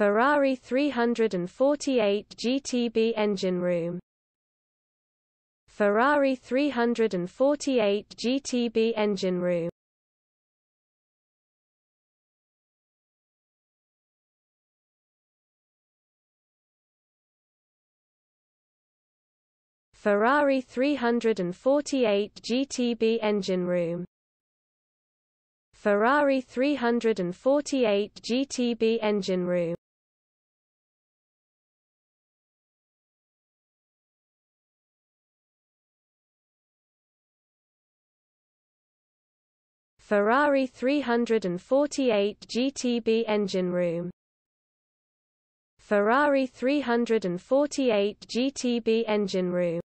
Ferrari 348 GTB engine room. Ferrari 348 GTB engine room. Ferrari 348 GTB engine room. Ferrari 348 GTB engine room Ferrari 348 GTB engine room. Ferrari 348 GTB engine room